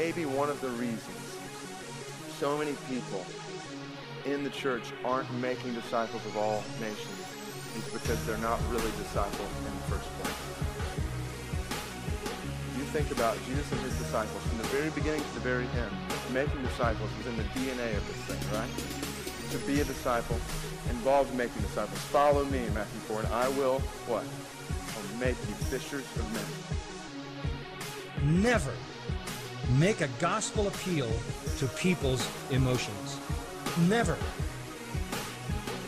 maybe one of the reasons so many people in the church aren't making disciples of all nations is because they're not really disciples in the first place. You think about Jesus and his disciples from the very beginning to the very end. Making disciples is in the DNA of this thing, right? To be a disciple involves making disciples. Follow me, Matthew 4, and I will, what? I'll make you fishers of men. Never make a gospel appeal to people's emotions. Never.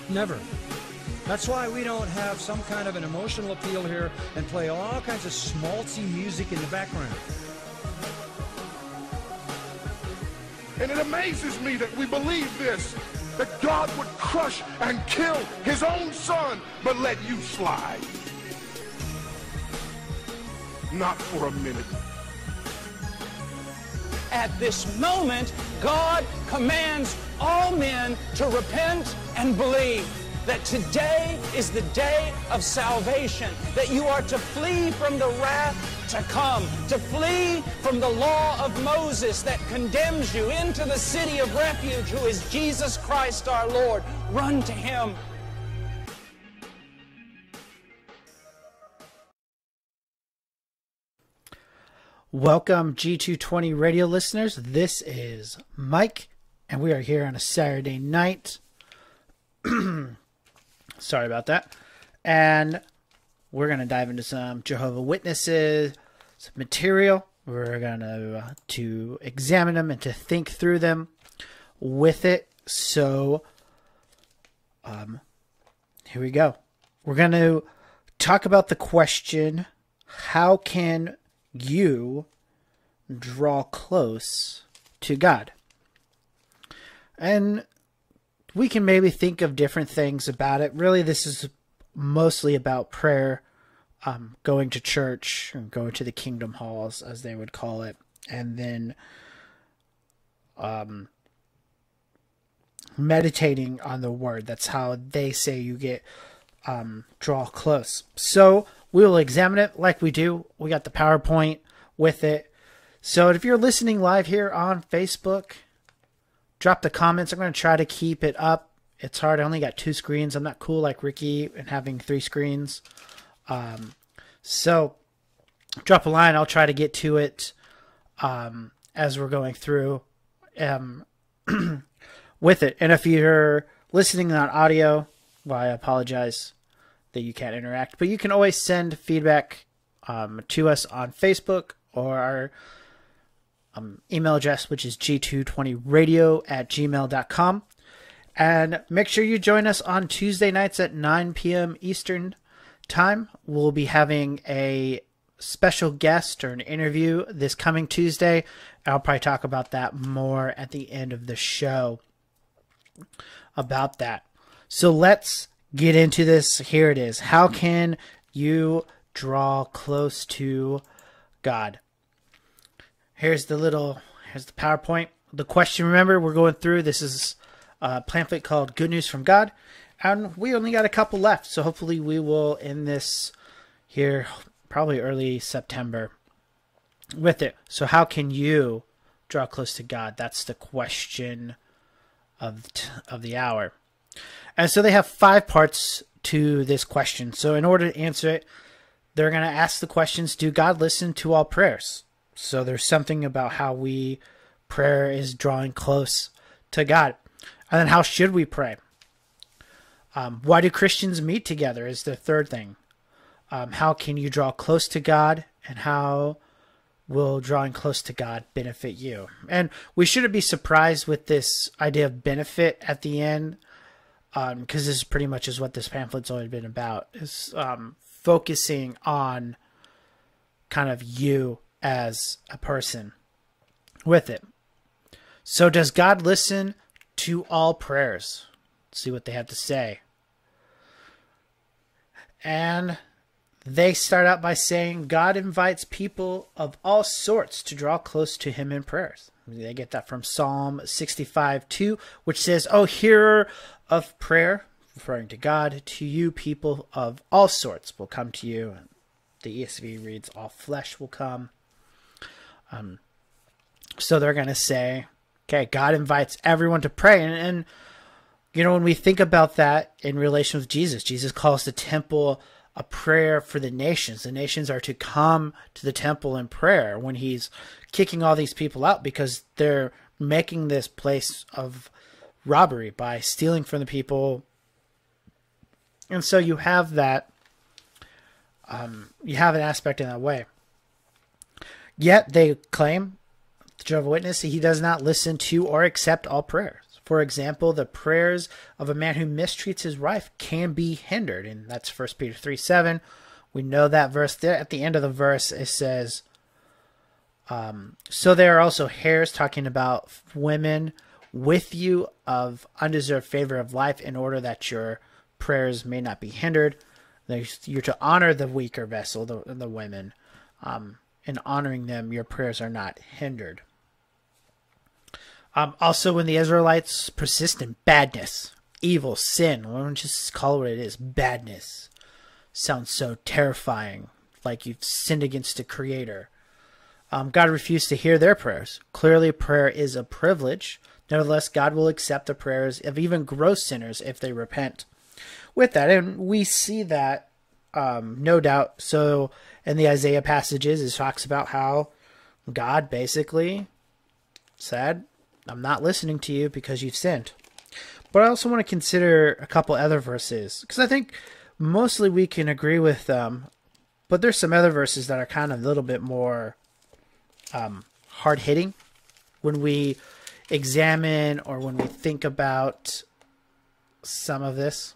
Never. That's why we don't have some kind of an emotional appeal here and play all kinds of schmaltzy music in the background. And it amazes me that we believe this, that God would crush and kill his own son, but let you slide. Not for a minute. At this moment, God commands all men to repent and believe that today is the day of salvation, that you are to flee from the wrath to come, to flee from the law of Moses that condemns you into the city of refuge, who is Jesus Christ our Lord. Run to him. Welcome, G220 radio listeners. This is Mike, and we are here on a Saturday night. Sorry about that. And we're going to dive into some Jehovah Witnesses some material. We're going to uh, to examine them and to think through them with it. So um here we go. We're going to talk about the question how can you draw close to God? And we can maybe think of different things about it. Really, this is mostly about prayer, um, going to church, and going to the kingdom halls, as they would call it, and then um, meditating on the word. That's how they say you get um, draw close. So we will examine it like we do. We got the PowerPoint with it. So if you're listening live here on Facebook, drop the comments. I'm going to try to keep it up. It's hard. I only got two screens. I'm not cool like Ricky and having three screens. Um, so drop a line. I'll try to get to it um, as we're going through um, with it. And if you're listening on audio, well, I apologize that you can't interact, but you can always send feedback um, to us on Facebook or our um, email address, which is g220radio at gmail.com. And make sure you join us on Tuesday nights at 9 p.m. Eastern Time. We'll be having a special guest or an interview this coming Tuesday. I'll probably talk about that more at the end of the show about that. So let's get into this. Here it is. How can you draw close to God? Here's the little, here's the PowerPoint. The question, remember, we're going through. This is a pamphlet called Good News from God. And we only got a couple left. So hopefully we will end this here probably early September with it. So how can you draw close to God? That's the question of of the hour. And so they have five parts to this question. So in order to answer it, they're going to ask the questions, do God listen to all prayers? So there's something about how we prayer is drawing close to God. And then how should we pray? Um, why do Christians meet together is the third thing. Um, how can you draw close to God and how will drawing close to God benefit you? And we shouldn't be surprised with this idea of benefit at the end because um, this is pretty much is what this pamphlet's always been about is um, focusing on kind of you as a person with it. So, does God listen to all prayers? Let's see what they have to say. And they start out by saying God invites people of all sorts to draw close to Him in prayers. They get that from Psalm 65 2, which says, Oh, hearer of prayer, referring to God, to you people of all sorts will come to you. The ESV reads, All flesh will come. Um, So they're going to say, okay, God invites everyone to pray. And, and, you know, when we think about that in relation with Jesus, Jesus calls the temple a prayer for the nations. The nations are to come to the temple in prayer when he's kicking all these people out because they're making this place of robbery by stealing from the people. And so you have that, um, you have an aspect in that way. Yet they claim, the Jehovah Witness, he does not listen to or accept all prayers. For example, the prayers of a man who mistreats his wife can be hindered, and that's 1 Peter 3 7. We know that verse there. At the end of the verse, it says, um, So there are also hairs talking about women with you of undeserved favor of life in order that your prayers may not be hindered. You're to honor the weaker vessel, the, the women. Um, in honoring them, your prayers are not hindered. Um, also, when the Israelites persist in badness, evil, sin, why don't just call it what it is? Badness. Sounds so terrifying, like you've sinned against the Creator. Um, God refused to hear their prayers. Clearly, prayer is a privilege. Nevertheless, God will accept the prayers of even gross sinners if they repent. With that, and we see that, um, no doubt. So, in the Isaiah passages, it talks about how God basically said, I'm not listening to you because you've sinned. But I also want to consider a couple other verses because I think mostly we can agree with them, but there's some other verses that are kind of a little bit more um, hard hitting when we examine or when we think about some of this.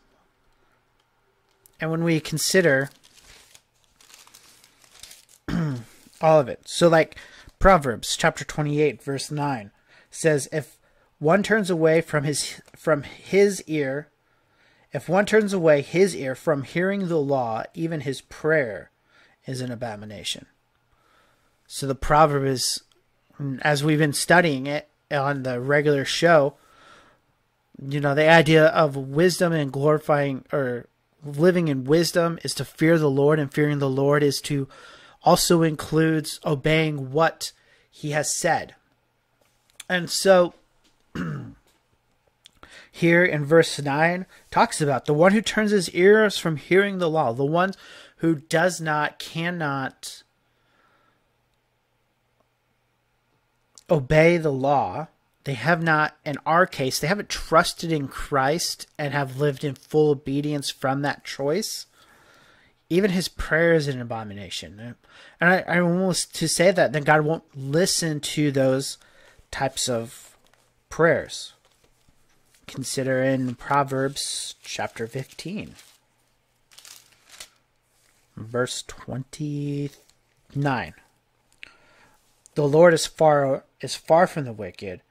And when we consider all of it. So, like Proverbs chapter 28, verse 9 says if one turns away from his from his ear if one turns away his ear from hearing the law even his prayer is an abomination so the proverb is as we've been studying it on the regular show you know the idea of wisdom and glorifying or living in wisdom is to fear the lord and fearing the lord is to also includes obeying what he has said. And so here in verse 9 talks about the one who turns his ears from hearing the law, the one who does not, cannot obey the law. They have not, in our case, they haven't trusted in Christ and have lived in full obedience from that choice. Even his prayer is an abomination. And I, I almost to say that, then God won't listen to those types of prayers. Consider in Proverbs chapter 15, verse 29. The Lord is far is far from the wicked,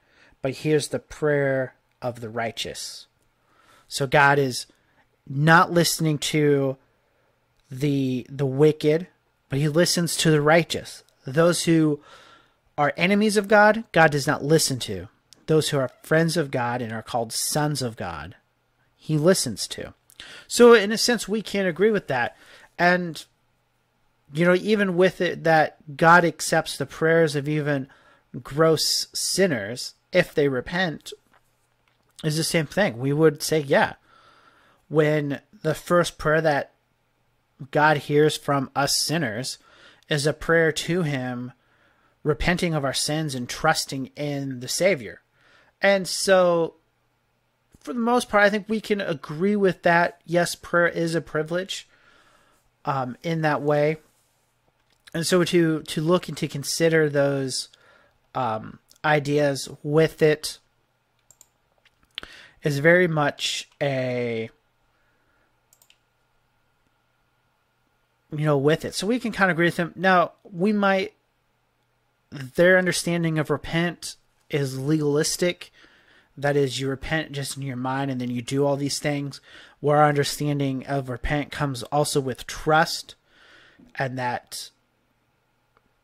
but hears the prayer of the righteous. So God is not listening to the the wicked, but he listens to the righteous. Those who are enemies of God, God does not listen to. Those who are friends of God and are called sons of God, he listens to. So, in a sense, we can't agree with that. And, you know, even with it, that God accepts the prayers of even gross sinners if they repent, is the same thing. We would say, yeah. When the first prayer that God hears from us sinners is a prayer to him repenting of our sins and trusting in the Savior. And so, for the most part, I think we can agree with that. Yes, prayer is a privilege um, in that way. And so, to, to look and to consider those um, ideas with it is very much a you know with it so we can kind of agree with them now we might their understanding of repent is legalistic. That is, you repent just in your mind and then you do all these things. Where our understanding of repent comes also with trust, and that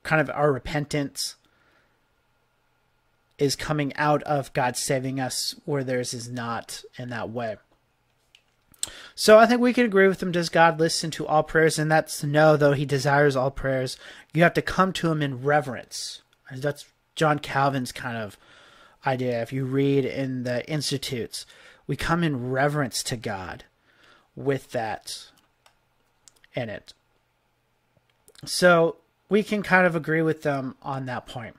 kind of our repentance is coming out of God saving us, where theirs is not in that way. So I think we can agree with them. Does God listen to all prayers? And that's no, though He desires all prayers. You have to come to Him in reverence. That's John Calvin's kind of idea. If you read in the Institutes, we come in reverence to God with that in it. So we can kind of agree with them on that point.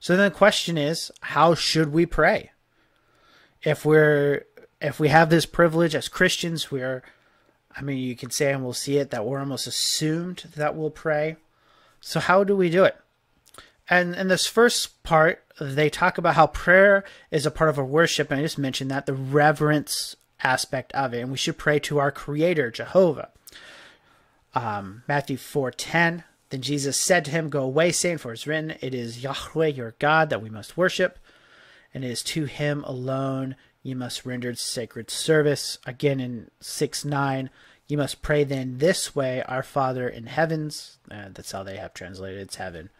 So then the question is, how should we pray? If we're if we have this privilege as Christians, we're I mean, you can say and we'll see it that we're almost assumed that we'll pray. So how do we do it? And in this first part, they talk about how prayer is a part of our worship, and I just mentioned that the reverence aspect of it, and we should pray to our Creator, Jehovah. Um, Matthew four ten. Then Jesus said to him, Go away, Satan, for it is written, It is Yahweh your God that we must worship, and it is to him alone you must render sacred service. Again in 6 9, you must pray then this way, Our Father in heavens. Uh, that's how they have translated it's heaven.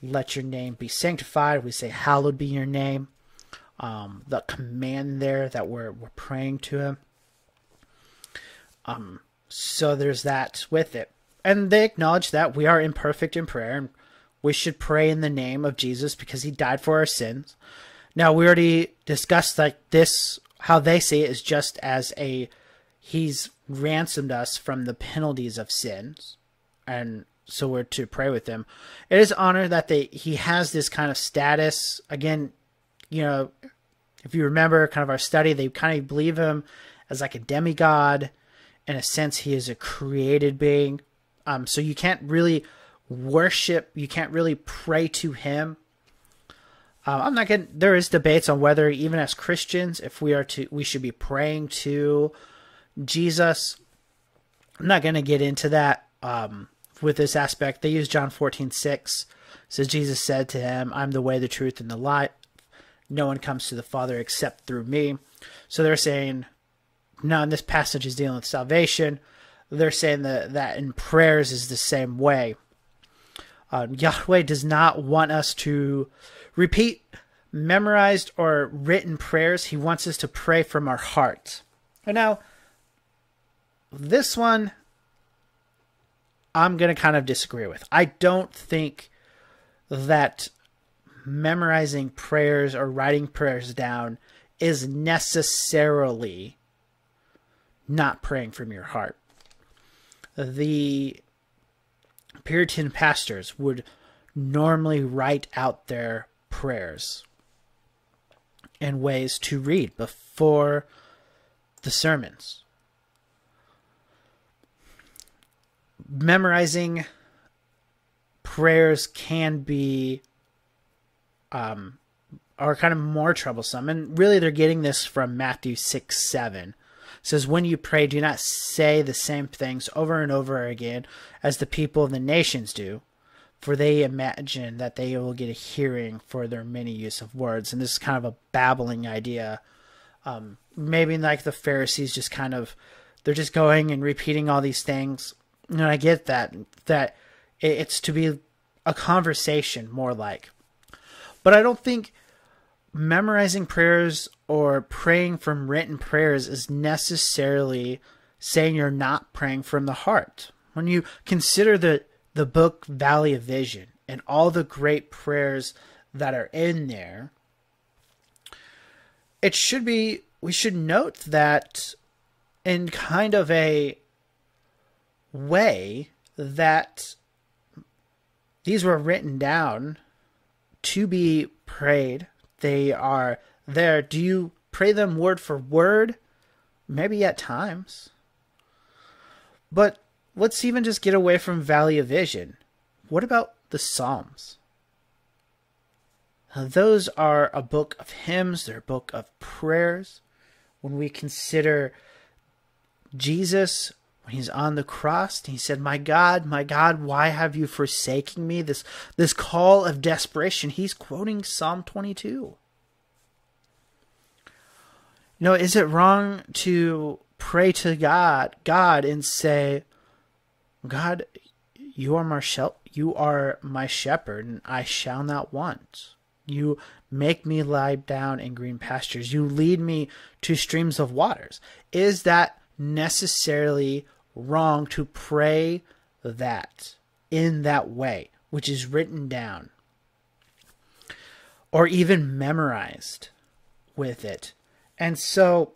Let your name be sanctified. We say, Hallowed be your name. Um, the command there that we're, we're praying to him. Um, so there's that with it and they acknowledge that we are imperfect in prayer and we should pray in the name of Jesus because he died for our sins. Now we already discussed like this how they see it is just as a he's ransomed us from the penalties of sins and so we're to pray with him. It is honor that they he has this kind of status again, you know, if you remember kind of our study, they kind of believe him as like a demigod. In a sense, he is a created being um, so you can't really worship, you can't really pray to him. Uh, I'm not getting. There is debates on whether, even as Christians, if we are to, we should be praying to Jesus. I'm not going to get into that um, with this aspect. They use John 14, 6. says Jesus said to him, "I'm the way, the truth, and the light. No one comes to the Father except through me." So they're saying, no, this passage is dealing with salvation they're saying that, that in prayers is the same way. Uh, Yahweh does not want us to repeat memorized or written prayers. He wants us to pray from our heart. And now, this one, I'm going to kind of disagree with. I don't think that memorizing prayers or writing prayers down is necessarily not praying from your heart the Puritan pastors would normally write out their prayers and ways to read before the sermons. Memorizing prayers can be um, are kind of more troublesome. And really, they're getting this from Matthew 6 7, says, When you pray, do not say the same things over and over again as the people of the nations do, for they imagine that they will get a hearing for their many use of words. And this is kind of a babbling idea. Um, maybe like the Pharisees just kind of, they're just going and repeating all these things. And I get that, that it's to be a conversation more like. But I don't think memorizing prayers or praying from written prayers is necessarily saying you're not praying from the heart. When you consider the, the book Valley of Vision and all the great prayers that are in there, it should be, we should note that in kind of a way that these were written down to be prayed they are there. Do you pray them word for word? Maybe at times. But let's even just get away from Valley of Vision. What about the Psalms? Now, those are a book of hymns, they're a book of prayers. When we consider Jesus when he's on the cross he said my god my god why have you forsaken me? This this call of desperation he's quoting psalm 22 you know is it wrong to pray to god god and say god you are my shel- you are my shepherd and i shall not want. You make me lie down in green pastures. You lead me to streams of waters. Is that necessarily wrong to pray that in that way, which is written down. or even memorized with it. And so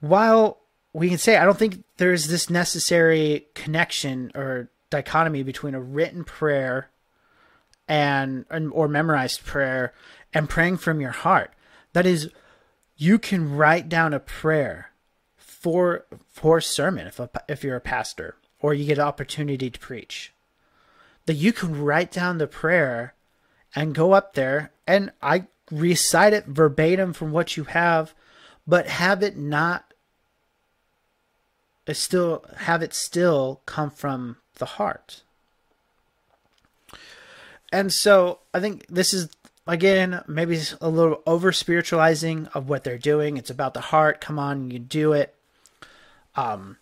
while we can say I don't think there's this necessary connection or dichotomy between a written prayer and or memorized prayer and praying from your heart. That is you can write down a prayer for for sermon if a, if you're a pastor or you get an opportunity to preach. That you can write down the prayer and go up there and I recite it verbatim from what you have, but have it not still have it still come from the heart. And so I think this is again maybe a little over spiritualizing of what they're doing. It's about the heart. Come on, you do it. Um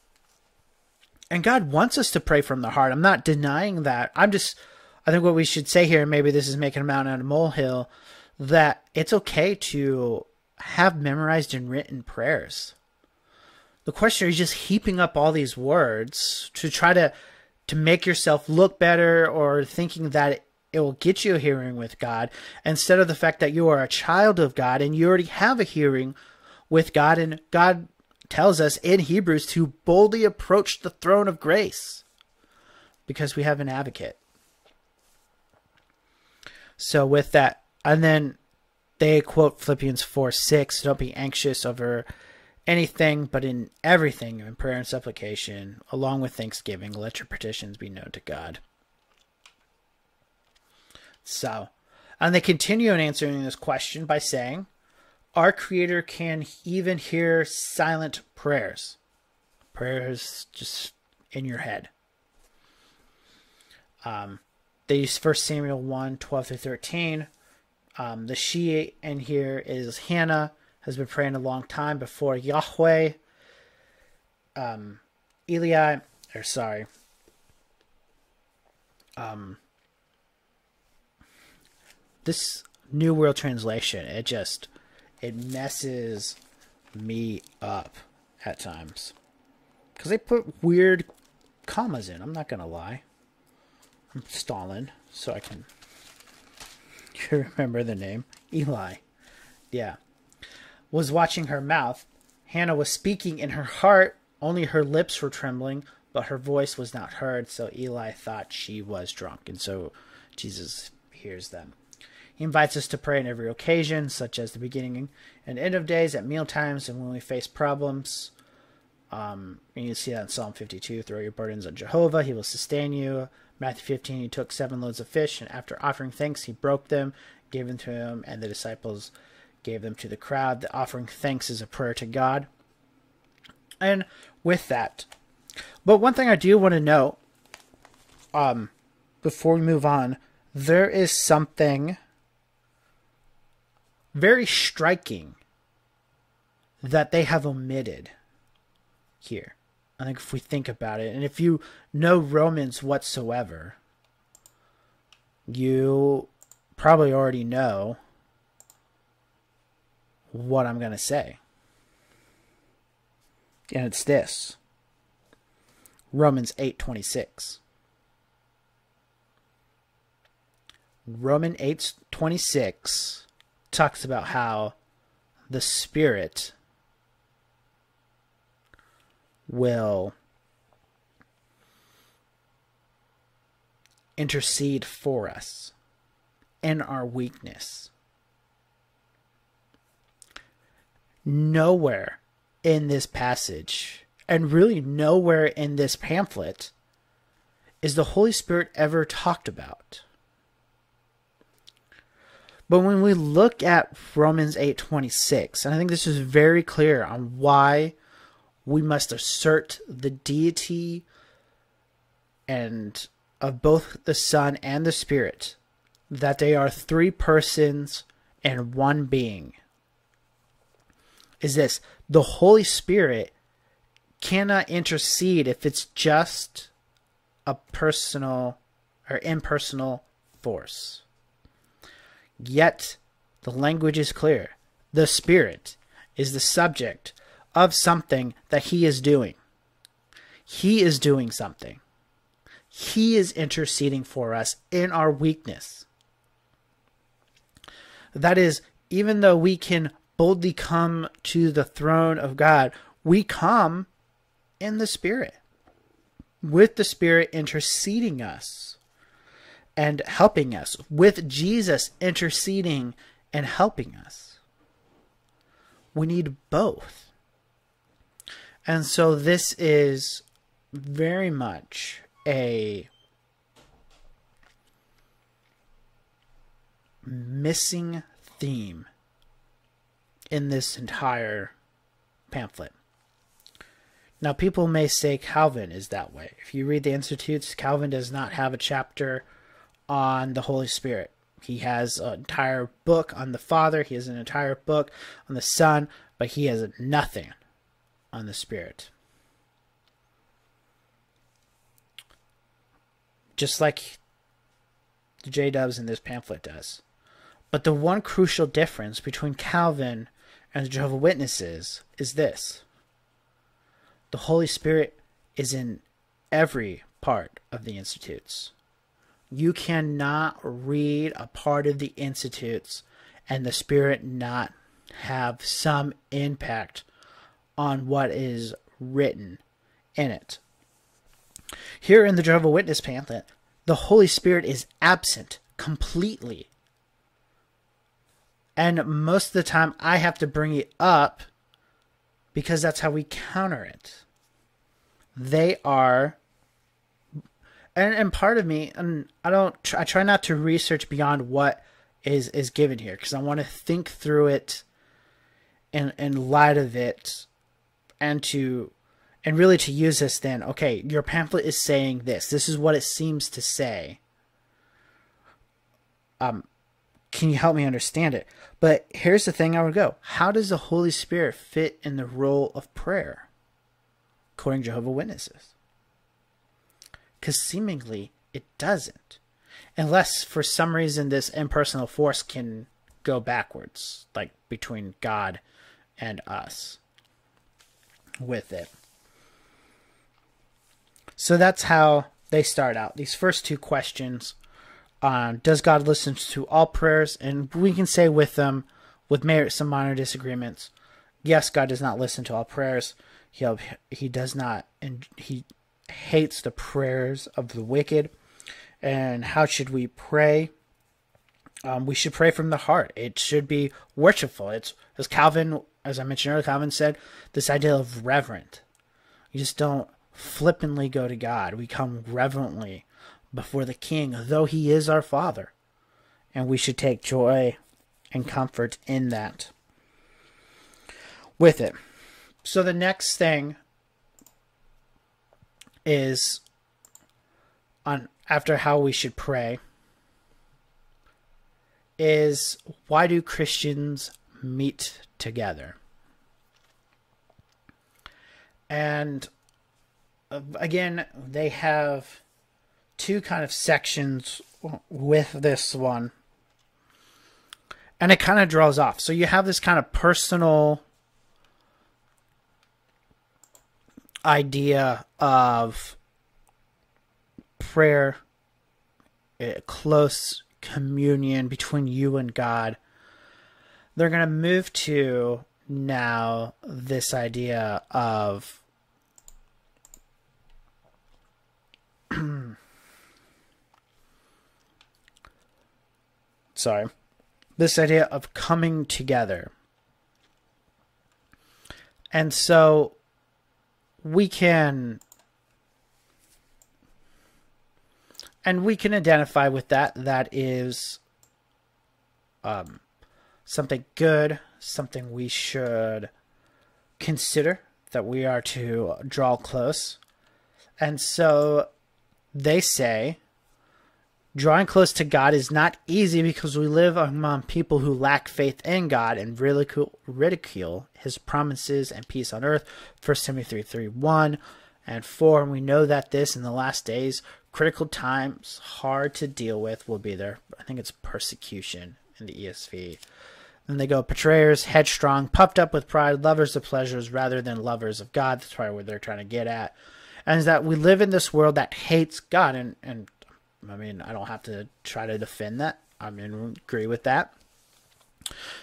and God wants us to pray from the heart. I'm not denying that. I'm just I think what we should say here, maybe this is making a mountain out of molehill, that it's okay to have memorized and written prayers. The question is just heaping up all these words to try to to make yourself look better or thinking that it, will get you a hearing with God instead of the fact that you are a child of God and you already have a hearing with God and God tells us in Hebrews to boldly approach the throne of grace because we have an advocate. So with that, and then they quote Philippians 4 6, don't be anxious over anything, but in everything, in prayer and supplication, along with thanksgiving, let your petitions be known to God. So, and they continue in answering this question by saying, Our Creator can even hear silent prayers. Prayers just in your head. Um, they use 1 Samuel 1 12 through 13. Um, the she in here is Hannah has been praying a long time before Yahweh. Um, Eli, or sorry, um, this New World Translation, it just it messes me up at times because they put weird commas in. I'm not gonna lie. I'm stalling so I can remember the name Eli. Yeah was watching her mouth. Hannah was speaking in her heart, only her lips were trembling, but her voice was not heard, so Eli thought she was drunk, and so Jesus hears them. He invites us to pray on every occasion, such as the beginning and end of days, at meal times, and when we face problems. Um, and you see that in Psalm 52 throw your burdens on Jehovah, he will sustain you. Matthew 15, he took seven loads of fish, and after offering thanks, he broke them, gave them to him, and the disciples gave them to the crowd. The offering thanks is a prayer to God. And with that, but one thing I do want to note, um, before we move on, there is something very striking that they have omitted here. I think if we think about it, and if you know Romans whatsoever, you probably already know what I'm going to say. And it's this. Romans 8:26. Roman 8:26 talks about how the spirit will intercede for us in our weakness. nowhere in this passage, and really nowhere in this pamphlet, is the Holy Spirit ever talked about. But when we look at Romans 8:26, and I think this is very clear on why we must assert the deity and of both the Son and the Spirit that they are three persons and one being is this the Holy Spirit cannot intercede if it's just a personal or impersonal force. Yet the language is clear. The Spirit is the subject of something that He is doing. He is doing something. He is interceding for us in our weakness. That is, even though we can boldly come to the throne of God, we come in the Spirit, with the Spirit interceding us and helping us, with Jesus interceding and helping us. We need both. And so this is very much a missing theme in this entire pamphlet. Now, people may say Calvin is that way. If you read the Institutes, Calvin does not have a chapter on the Holy Spirit. He has an entire book on the Father, he has an entire book on the Son, but he has nothing on the Spirit. Just like the J Dubs in this pamphlet does. But the one crucial difference between Calvin and the Jehovah Witnesses is this the Holy Spirit is in every part of the Institutes. You cannot read a part of the Institutes and the Spirit not have some impact on what is written in it. Here in the Jehovah Witness pamphlet, the Holy Spirit is absent completely and most of the time, I have to bring it up because that's how we counter it. They are, and, and part of me, and I don't, I try not to research beyond what is is given here because I want to think through it in in light of it, and to, and really to use this. Then, okay, your pamphlet is saying this. This is what it seems to say. Um, can you help me understand it? But here's the thing I would go. How does the Holy Spirit fit in the role of prayer? According to Jehovah Witnesses. Because seemingly it doesn't. Unless for some reason this impersonal force can go backwards, like between God and us with it. So that's how they start out. These first two questions uh, does God listen to all prayers? And we can say with them, um, with some minor disagreements, yes, God does not listen to all prayers. He he does not, and he hates the prayers of the wicked. And how should we pray? Um, we should pray from the heart. It should be worshipful. It's as Calvin, as I mentioned earlier, Calvin said, this idea of reverent. You just don't flippantly go to God. We come reverently before the King, though he is our Father. And we should take joy and comfort in that. With it. So the next thing is on after how we should pray is why do Christians meet together? And uh, again, they have two kind of sections with this one. And it kind of draws off. So you have this kind of personal idea of prayer, eh, close communion between you and God. They're going to move to now this idea of sorry, this idea of coming together. And so we can and we can identify with that. That is um, something good something we should consider that we are to draw close. And so they say Drawing close to God is not easy because we live among people who lack faith in God and ridicule, ridicule his promises and peace on earth. 1 Timothy 3, 3 1 and 4. And we know that this in the last days, critical times, hard to deal with, will be there. I think it's persecution in the ESV. Then they go, betrayers, headstrong, puffed up with pride, lovers of pleasures rather than lovers of God. That's probably what they're trying to get at. And is that we live in this world that hates God. And, and I mean, I don't have to try to defend that. I mean, agree with that.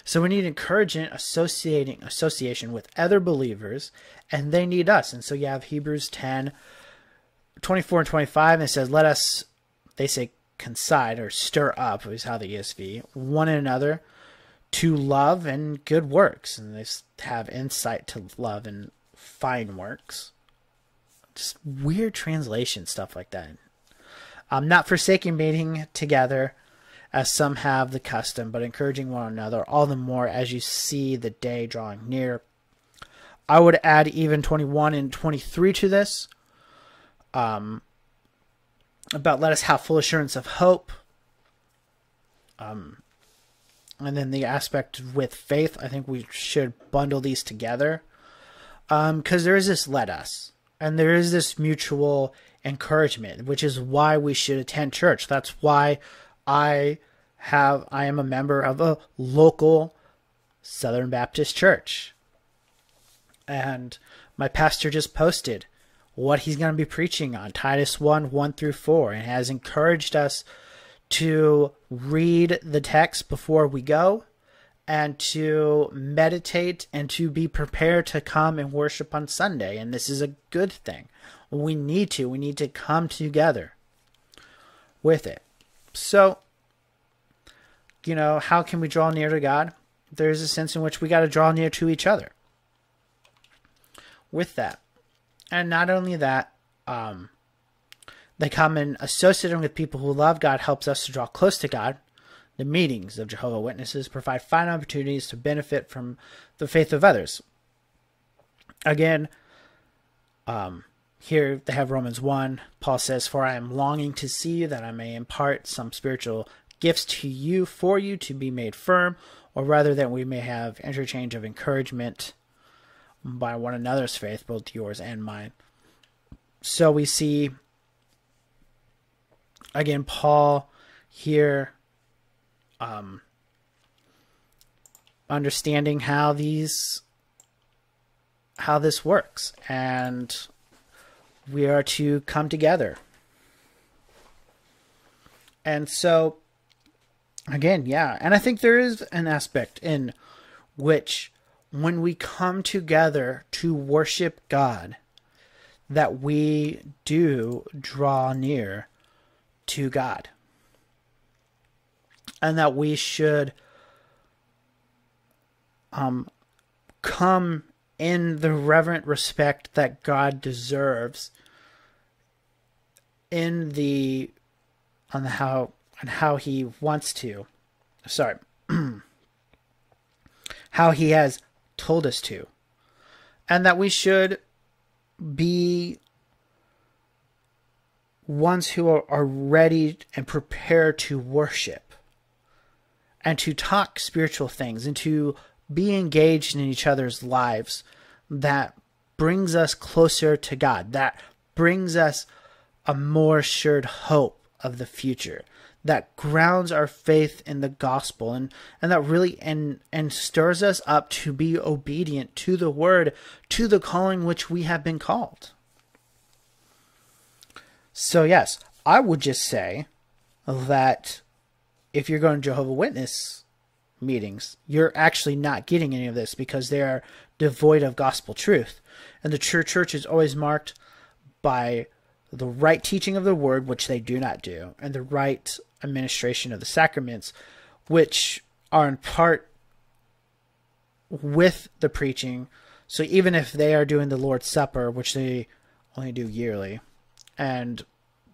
So we need encouragement associating association with other believers, and they need us. And so you have Hebrews 10, 24 and 25, and it says, Let us, they say, concide or stir up, is how the ESV, one another to love and good works. And they have incite to love and fine works. Just weird translation stuff like that. Um, not forsaking meeting together, as some have the custom, but encouraging one another all the more as you see the day drawing near. I would add even 21 and 23 to this. Um, about let us have full assurance of hope. Um, and then the aspect with faith, I think we should bundle these together. Um, because there is this let us, and there is this mutual encouragement, which is why we should attend church. That's why I have I am a member of a local Southern Baptist church. And my pastor just posted what he's going to be preaching on Titus 1 1 through 4 and has encouraged us to read the text before we go and to meditate and to be prepared to come and worship on Sunday. And this is a good thing. We need to. We need to come together with it. So, you know, how can we draw near to God? There's a sense in which we got to draw near to each other. With that, and not only that, um, they come and associating with people who love God helps us to draw close to God. The meetings of Jehovah Witnesses provide fine opportunities to benefit from the faith of others. Again, um, here they have Romans 1. Paul says, For I am longing to see you that I may impart some spiritual gifts to you for you to be made firm, or rather that we may have interchange of encouragement by one another's faith, both yours and mine. So we see again Paul here um, understanding how these how this works and we are to come together. And so again, yeah, and I think there is an aspect in which when we come together to worship God, that we do draw near to God. And that we should um, come in the reverent respect that God deserves in the on the how and how he wants to sorry how he has told us to. And that we should be ones who are, are ready and prepared to worship and to talk spiritual things and to be engaged in each other's lives that brings us closer to God, that brings us a more assured hope of the future, that grounds our faith in the gospel and, and that really and and stirs us up to be obedient to the word to the calling which we have been called. So yes i would just say that if you're going to jehovah witness meetings you're actually not getting any of this because they are devoid of gospel truth. And the true church is always marked by the right teaching of the word, which they do not do, and the right administration of the sacraments, which are in part with the preaching. So even if they are doing the Lord's Supper, which they only do yearly, and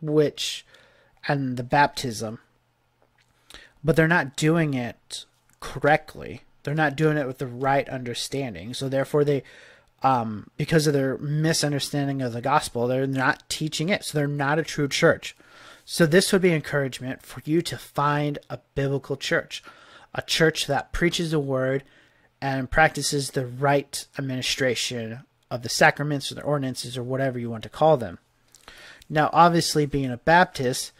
which and the baptism, but they're not doing it correctly. They're not doing it with the right understanding. So therefore they um, because of their misunderstanding of the gospel, they're not teaching it. So they're not a true church. So this would be encouragement for you to find a biblical church, a church that preaches the word and practices the right administration of the sacraments or the ordinances or whatever you want to call them. Now, obviously, being a Baptist,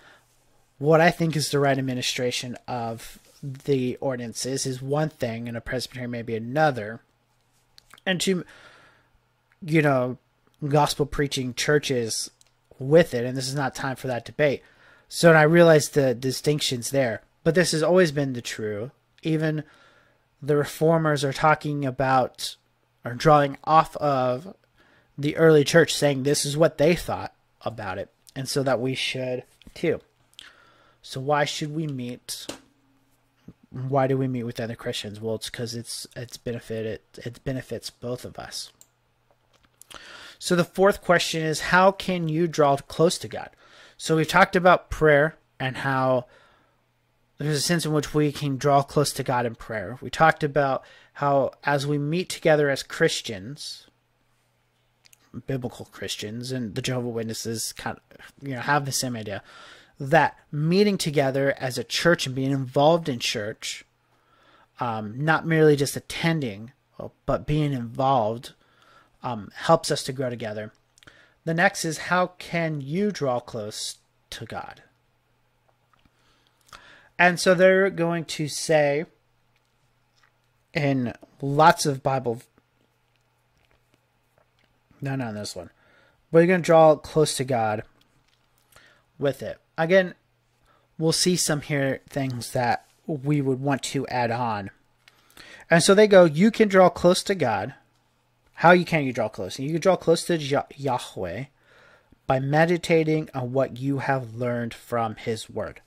what I think is the right administration of the ordinances is one thing, and a Presbyterian may be another. And to, you know, gospel preaching churches with it, and this is not time for that debate. So I realized the distinctions there. But this has always been the true, even the reformers are talking about or drawing off of the early church saying this is what they thought about it and so that we should too so why should we meet why do we meet with other christians well it's because it's it's benefit it, it benefits both of us so the fourth question is how can you draw close to god so we've talked about prayer and how there's a sense in which we can draw close to God in prayer. We talked about how as we meet together as Christians, biblical Christians, and the Jehovah Witnesses kind of you know have the same idea that meeting together as a church and being involved in church, um, not merely just attending, but being involved, um, helps us to grow together. The next is how can you draw close to God? And so they're going to say in lots of Bible. No, not this one. You're going to draw close to God with it. Again, we'll see some here things that we would want to add on. And so they go, you can draw close to God. How you can you draw close? You can draw close to Yahweh by meditating on what you have learned from His Word.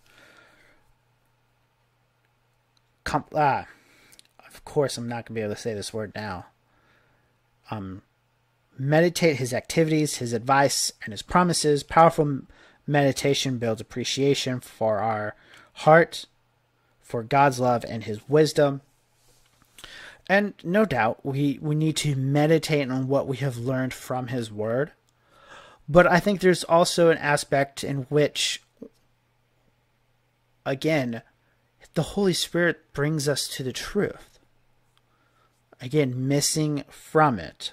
com- ah, of course, I'm not gonna be able to say this word now. Um, meditate his activities, his advice, and his promises. Powerful meditation builds appreciation for our heart, for God's love and his wisdom. And no doubt, we, we need to meditate on what we have learned from his word. But I think there's also an aspect in which, again, the Holy Spirit brings us to the truth. Again, missing from it.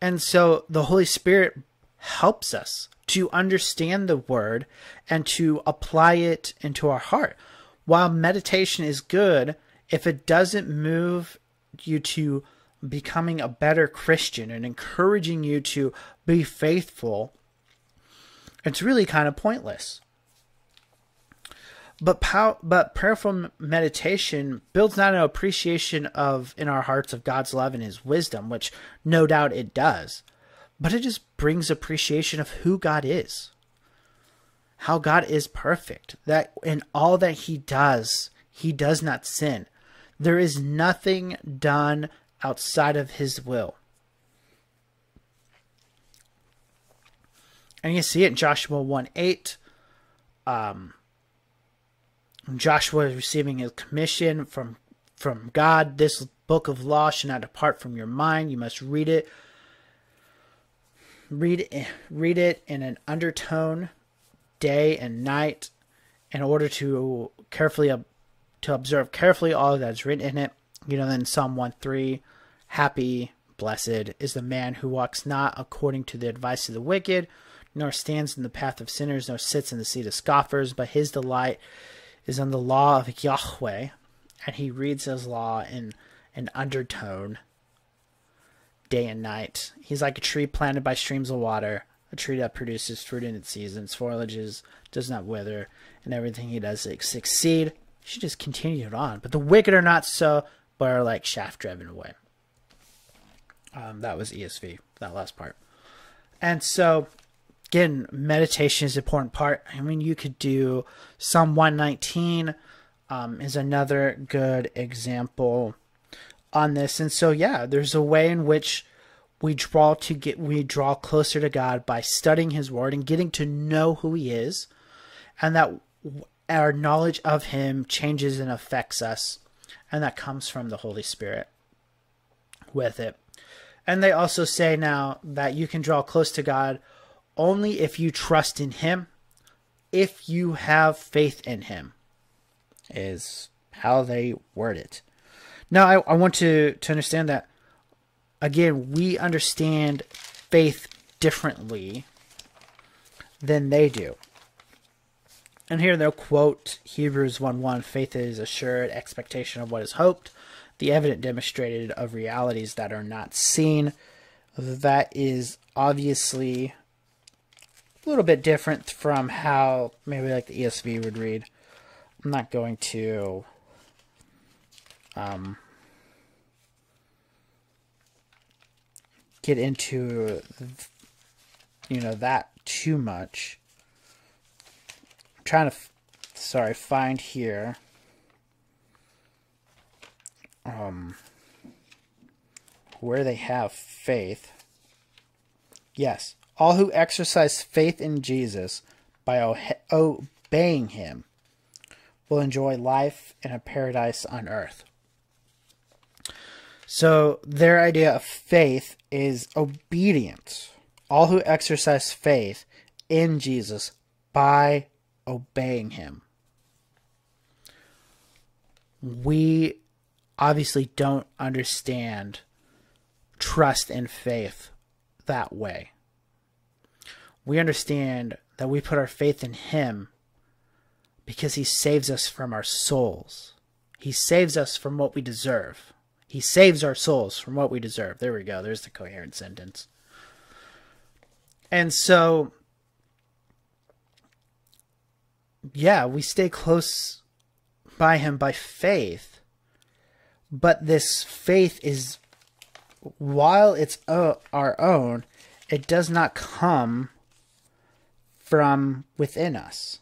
And so the Holy Spirit helps us to understand the word and to apply it into our heart. While meditation is good, if it doesn't move you to becoming a better Christian and encouraging you to be faithful, it's really kind of pointless. But pow- but prayerful meditation builds not an appreciation of in our hearts of God's love and His wisdom, which no doubt it does, but it just brings appreciation of who God is, how God is perfect, that in all that He does, He does not sin. There is nothing done outside of His will. And you see it in Joshua 1 8. Um, Joshua is receiving his commission from from God. This book of law should not depart from your mind. You must read it. Read read it in an undertone, day and night, in order to carefully to observe carefully all that is written in it. You know, then Psalm one three, happy, blessed is the man who walks not according to the advice of the wicked, nor stands in the path of sinners, nor sits in the seat of scoffers, but his delight is on the law of Yahweh, and he reads his law in an undertone day and night. He's like a tree planted by streams of water, a tree that produces fruit in its seasons, foliages does not wither, and everything he does succeed. He should just continued on. But the wicked are not so, but are like shaft driven away. Um, that was ESV, that last part. And so again, meditation is an important part. I mean, you could do Psalm 119 um, is another good example on this. And so, yeah, there's a way in which we draw to get we draw closer to God by studying His Word and getting to know who He is, and that our knowledge of Him changes and affects us, and that comes from the Holy Spirit with it. And they also say now that you can draw close to God only if you trust in Him, if you have faith in Him, is how they word it. Now, I, I want to, to understand that, again, we understand faith differently than they do. And here they'll quote Hebrews 1 1 Faith is assured expectation of what is hoped, the evident demonstrated of realities that are not seen. That is obviously a little bit different from how maybe like the ESV would read. I'm not going to um, get into you know that too much. Trying to, sorry, find here. Um, where they have faith. Yes, all who exercise faith in Jesus by obeying him will enjoy life in a paradise on earth. So their idea of faith is obedience. All who exercise faith in Jesus by obeying him. We obviously don't understand trust and faith that way. We understand that we put our faith in him because he saves us from our souls. He saves us from what we deserve. He saves our souls from what we deserve. There we go. There's the coherent sentence. And so, yeah, we stay close by him by faith. But this faith is, while it's our own, it does not come from within us.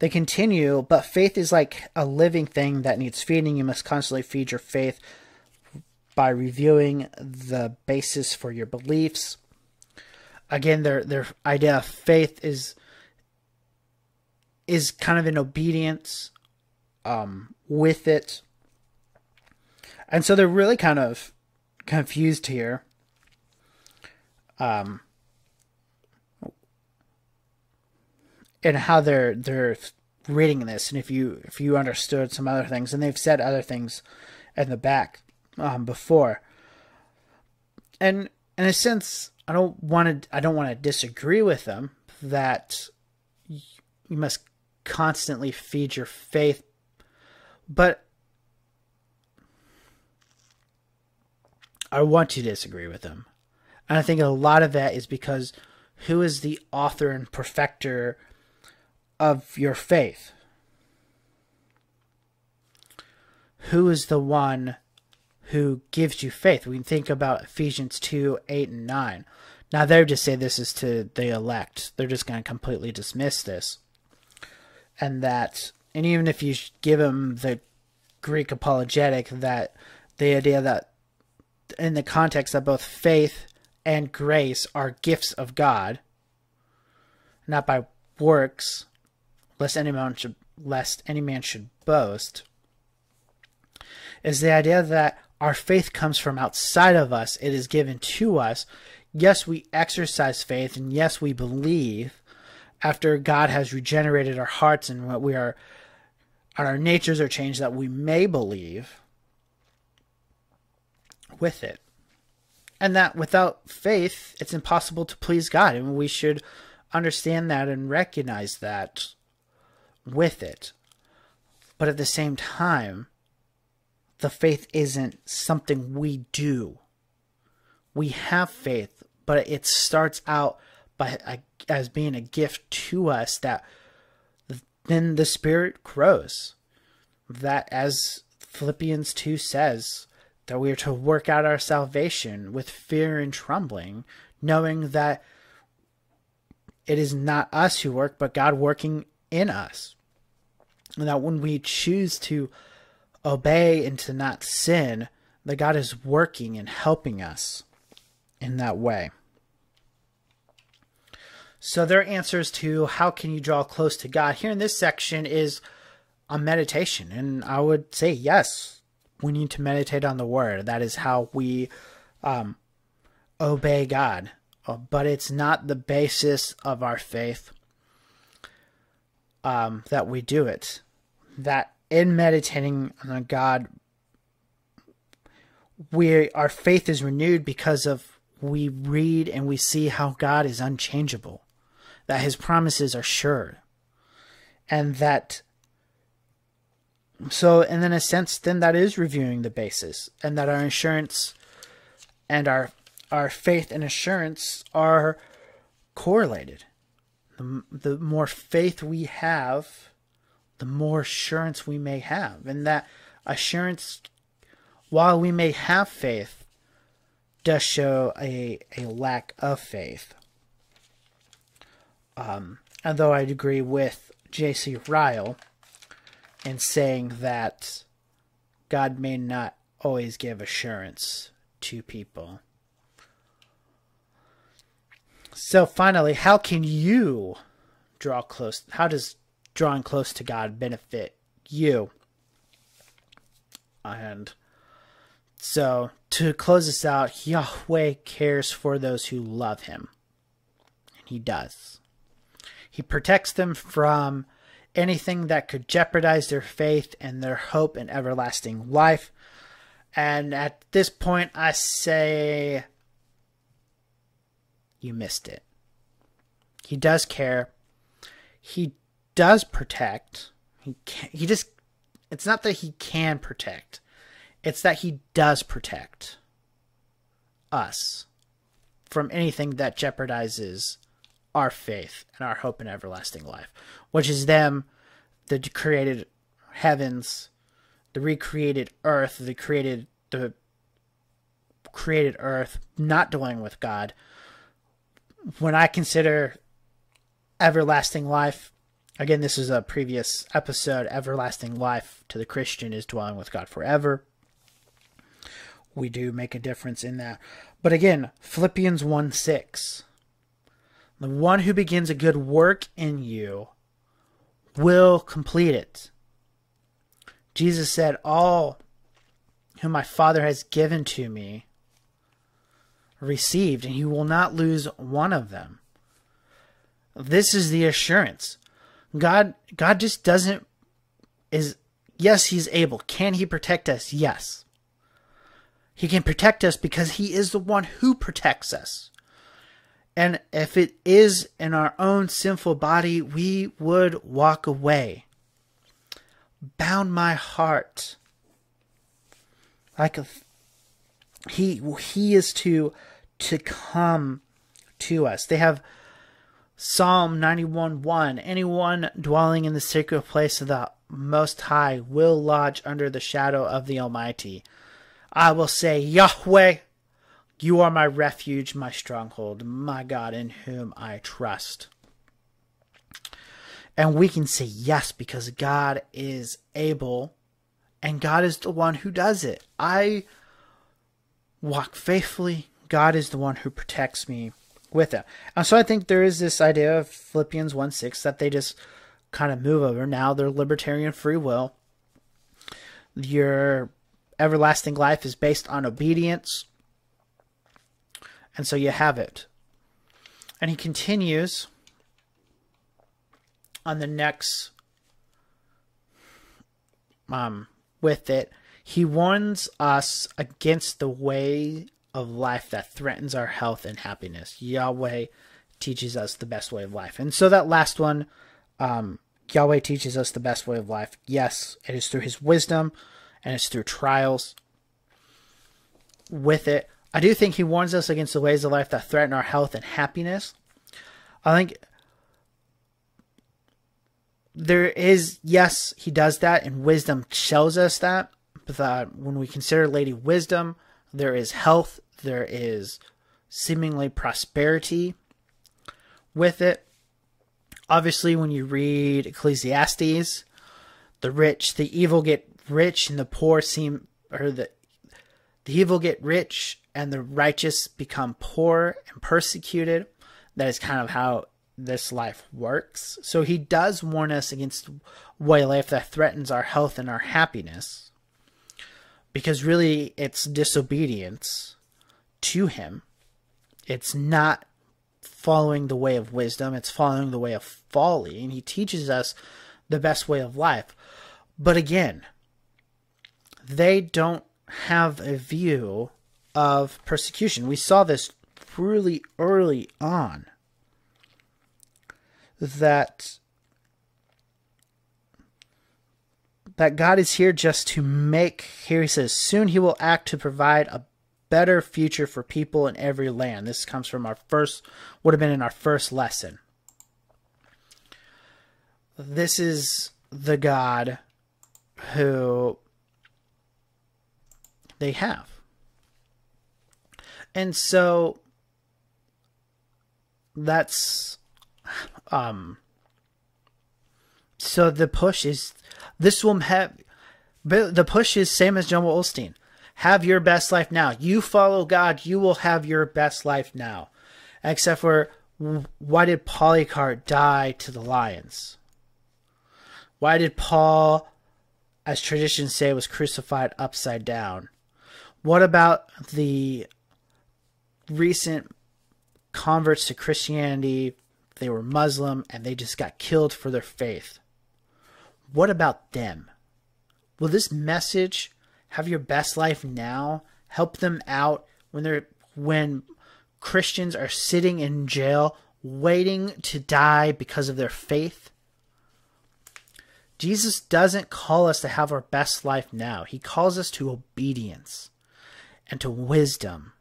They continue, but faith is like a living thing that needs feeding. You must constantly feed your faith by reviewing the basis for your beliefs. Again, their their idea of faith is is kind of in obedience um, with it, and so they're really kind of confused here. Um, and how they're they're reading this, and if you if you understood some other things, and they've said other things in the back um, before, and in a sense, I don't want to I don't want to disagree with them that you must constantly feed your faith, but I want to disagree with them, and I think a lot of that is because who is the author and perfecter of your faith? Who is the one who gives you faith? We can think about Ephesians 2 8 and 9. Now, they're just say this is to the elect. They're just going to completely dismiss this. And that, and even if you give them the Greek apologetic, that the idea that in the context that both faith and grace are gifts of God, not by works, lest any man should lest any man should boast is the idea that our faith comes from outside of us. It is given to us. Yes we exercise faith and yes we believe after god has regenerated our hearts and what we are and our natures are changed that we may believe with it and that without faith it's impossible to please god and we should understand that and recognize that with it. But at the same time, the faith isn't something we do. We have faith, but it starts out by as being a gift to us that then the spirit grows. That as Philippians 2 says, that we are to work out our salvation with fear and trembling, knowing that it is not us who work, but God working in us. And that when we choose to obey and to not sin, that God is working and helping us in that way. So their answers to how can you draw close to God here in this section is a meditation. And I would say, yes, we need to meditate on the word. That is how we um, obey God. Uh, but it's not the basis of our faith um, that we do it. That in meditating on God, we our faith is renewed because of we read and we see how God is unchangeable, that His promises are sure, and that. So, and in a sense, then that is reviewing the basis, and that our insurance and our our faith and assurance are correlated. The, the more faith we have, the more assurance we may have. And that assurance, while we may have faith, does show a, a lack of faith. Um, though I'd agree with J.C. Ryle in saying that God may not always give assurance to people. So finally, how can you draw close? How does drawing close to God benefit you? And so to close this out, Yahweh cares for those who love him. And he does. He protects them from anything that could jeopardize their faith and their hope in everlasting life. And at this point, I say you missed it. He does care. He does protect. He can, he just it's not that he can protect. It's that he does protect us from anything that jeopardizes our faith and our hope in everlasting life, which is them, the created heavens, the recreated earth, the created the created earth, not dwelling with God. When I consider everlasting life, again, this is a previous episode. Everlasting life to the Christian is dwelling with God forever. We do make a difference in that. But again, Philippians 1 6 the one who begins a good work in you will complete it. Jesus said, All whom my Father has given to me received, and he will not lose one of them. This is the assurance. God God just doesn't is yes, he's able. Can he protect us? Yes. He can protect us because he is the one who protects us. And if it is in our own sinful body, we would walk away. Bound my heart. Like a, he he is to to come to us. They have Psalm 91 1 Anyone dwelling in the sacred place of the Most High will lodge under the shadow of the Almighty. I will say, Yahweh, you are my refuge, my stronghold, my God in whom I trust. And we can say yes because God is able and God is the one who does it. I walk faithfully. God is the one who protects me with it. And so I think there is this idea of Philippians 1 6 that they just kind of move over. Now they're libertarian free will. Your everlasting life is based on obedience and so you have it. And he continues on the next um with it. He warns us against the way of life that threatens our health and happiness. Yahweh teaches us the best way of life. And so that last one, um, Yahweh teaches us the best way of life. Yes, it is through his wisdom and it's through trials. With it, I do think he warns us against the ways of life that threaten our health and happiness. I think there is, yes, he does that, and wisdom shows us that. But that when we consider Lady Wisdom, there is health, there is seemingly prosperity with it. Obviously, when you read Ecclesiastes, the rich, the evil get rich, and the poor seem, or the the evil get rich and the righteous become poor and persecuted. That is kind of how this life works. So he does warn us against way life that threatens our health and our happiness. Because really it's disobedience to him. It's not following the way of wisdom, it's following the way of folly. And he teaches us the best way of life. But again, they don't have a view of persecution. We saw this really early on that that God is here just to make here he says soon he will act to provide a better future for people in every land. This comes from our first would have been in our first lesson. This is the God who they have. And so that's um so the push is this will have the push is same as Joel Osteen. Have your best life now. You follow God, you will have your best life now. Except for why did Polycarp die to the lions? Why did Paul, as traditions say, was crucified upside down? What about the recent converts to Christianity? They were Muslim and they just got killed for their faith. What about them? Will this message have your best life now help them out when they're when Christians are sitting in jail waiting to die because of their faith? Jesus doesn't call us to have our best life now. He calls us to obedience and to wisdom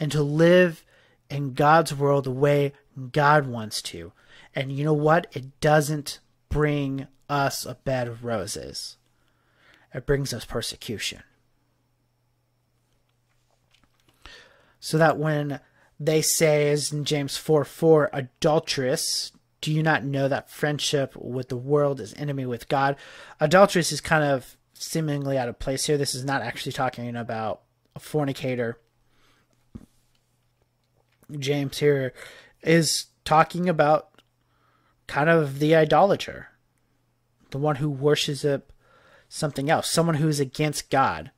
and to live in God's world the way God wants to. And you know what? It doesn't bring us a bed of roses, it brings us persecution. So that when they say, as in James 4 4, adulteress, do you not know that friendship with the world is enemy with God? Adulteress is kind of seemingly out of place here. This is not actually talking about a fornicator. James here is talking about kind of the idolater, the one who worships up something else, someone who is against God.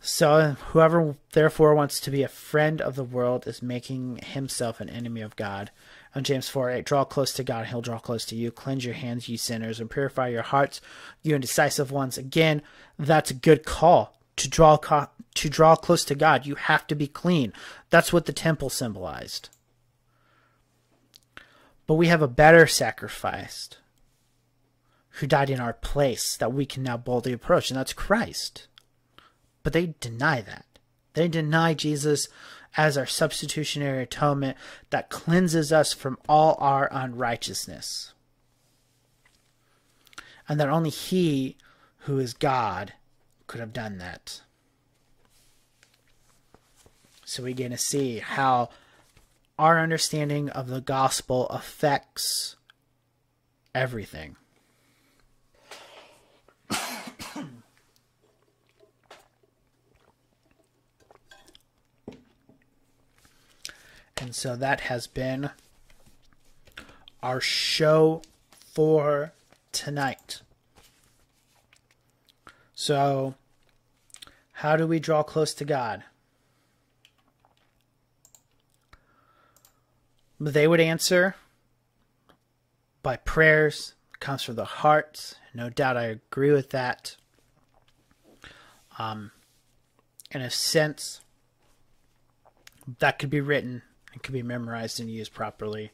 So whoever therefore wants to be a friend of the world is making himself an enemy of God. On James 4 8, draw close to God, he'll draw close to you. Cleanse your hands, you sinners, and purify your hearts, you indecisive ones. Again, that's a good call to draw to draw close to God. You have to be clean. That's what the temple symbolized. But we have a better sacrifice who died in our place that we can now boldly approach, and that's Christ. But they deny that. They deny Jesus as our substitutionary atonement that cleanses us from all our unrighteousness. And that only He, who is God, could have done that. So we get to see how our understanding of the gospel affects everything. And so that has been our show for tonight. So, how do we draw close to God? They would answer by prayers, comes from the heart. No doubt I agree with that. Um, in a sense, that could be written and could be memorized and used properly.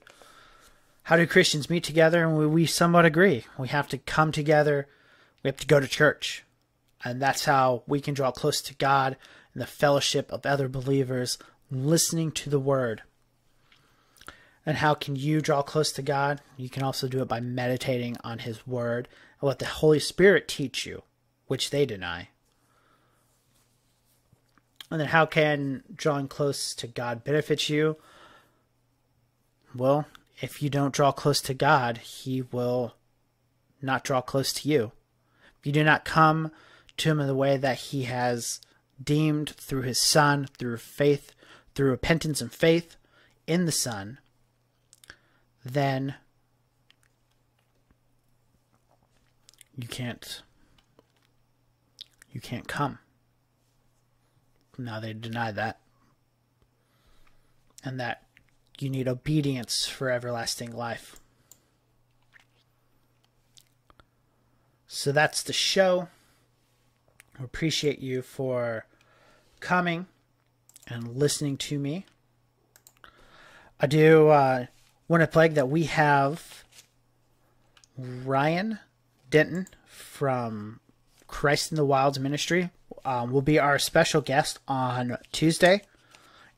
How do Christians meet together? And we, we somewhat agree. We have to come together. We have to go to church. And that's how we can draw close to God and the fellowship of other believers, listening to the word. And how can you draw close to God? You can also do it by meditating on His Word and let the Holy Spirit teach you, which they deny. And then how can drawing close to God benefit you? Well, if you don't draw close to God, He will not draw close to you. If you do not come to Him in the way that He has deemed through His Son, through faith, through repentance and faith in the Son, then you can't you can't come. Now they deny that. And that you need obedience for everlasting life. So that's the show. I appreciate you for coming and listening to me. I do uh, plug that we have Ryan Denton from Christ in the Wilds Ministry um, will be our special guest on Tuesday.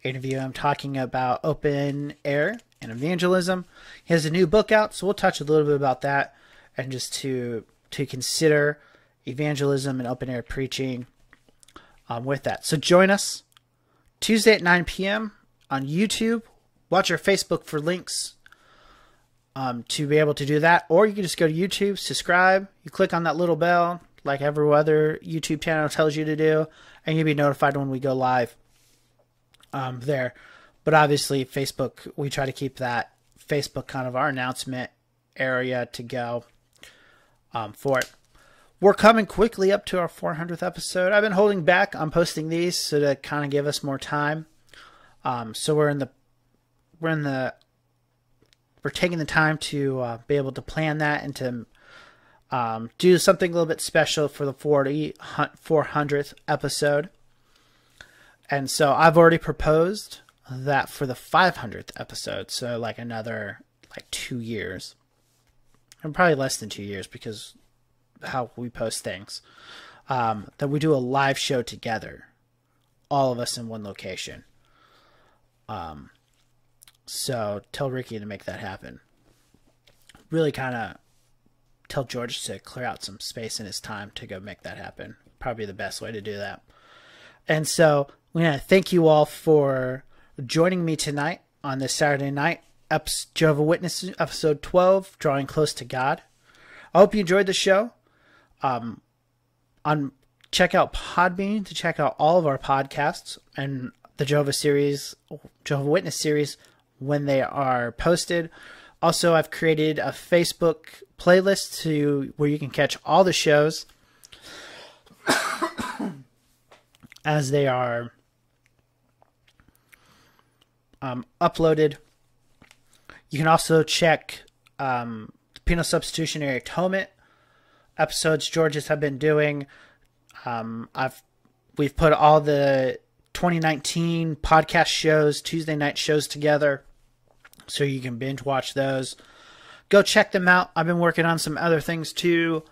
Interview him talking about open air and evangelism. He has a new book out, so we'll touch a little bit about that. and just to to consider evangelism and open air preaching um, with that. So join us Tuesday at 9 p.m. on YouTube. Watch our Facebook for links um, to be able to do that. Or you can just go to YouTube, subscribe, you click on that little bell, like every other YouTube channel tells you to do, and you'll be notified when we go live um, there. But obviously, Facebook, we try to keep that Facebook kind of our announcement area to go um, for it. We're coming quickly up to our 400th episode. I've been holding back on posting these so to kind of give us more time. Um, so we're in the we're in the we're taking the time to uh, be able to plan that and to um, do something a little bit special for the 40, 400th episode. And so I've already proposed that for the 500th episode, so like another like two years, and probably less than two years because how we post things, um, that we do a live show together, all of us in one location. Um, so tell Ricky to make that happen. Really kind of tell George to clear out some space in his time to go make that happen. Probably the best way to do that. And so we want to thank you all for joining me tonight on this Saturday night, Jehovah Witnesses, episode 12, Drawing Close to God. I hope you enjoyed the show. Um, on check out Podbean to check out all of our podcasts and the Jehovah series, Jehovah Witness series when they are posted. Also, I've created a Facebook playlist to where you can catch all the shows as they are um, uploaded. You can also check um, penal substitutionary atonement episodes Georges have been doing. Um, I've we've put all the 2019 podcast shows, Tuesday night shows together, so you can binge watch those. Go check them out. I've been working on some other things too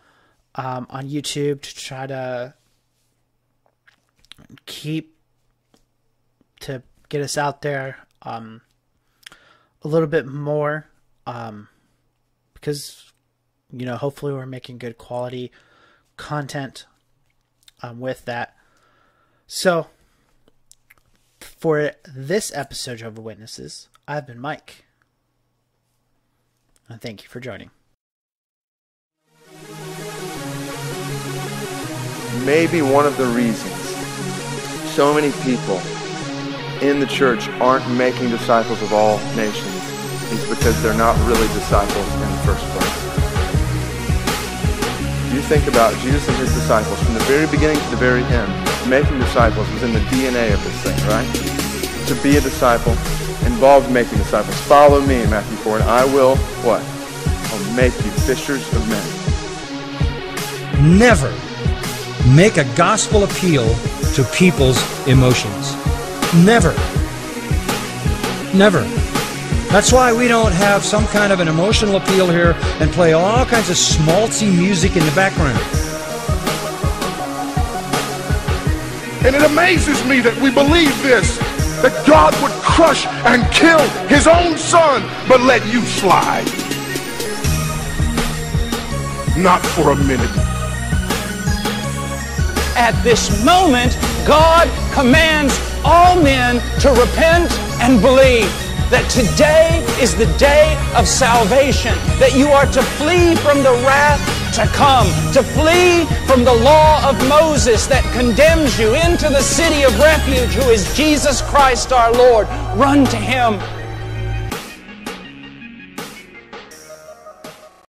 um, on YouTube to try to keep to get us out there um, a little bit more um, because you know hopefully we're making good quality content um, with that so for this episode of witnesses i've been mike and thank you for joining maybe one of the reasons so many people in the church aren't making disciples of all nations is because they're not really disciples in the first place. You think about Jesus and his disciples from the very beginning to the very end. Making disciples was in the DNA of this thing, right? To be a disciple involves making disciples. Follow me, in Matthew 4, and I will, what? I'll make you fishers of men. Never make a gospel appeal to people's emotions. Never. Never. That's why we don't have some kind of an emotional appeal here and play all kinds of schmaltzy music in the background. And it amazes me that we believe this, that God would crush and kill his own son, but let you slide. Not for a minute. At this moment, God commands all men to repent and believe that today is the day of salvation, that you are to flee from the wrath to come, to flee from the law of Moses that condemns you into the city of refuge, who is Jesus Christ our Lord. Run to Him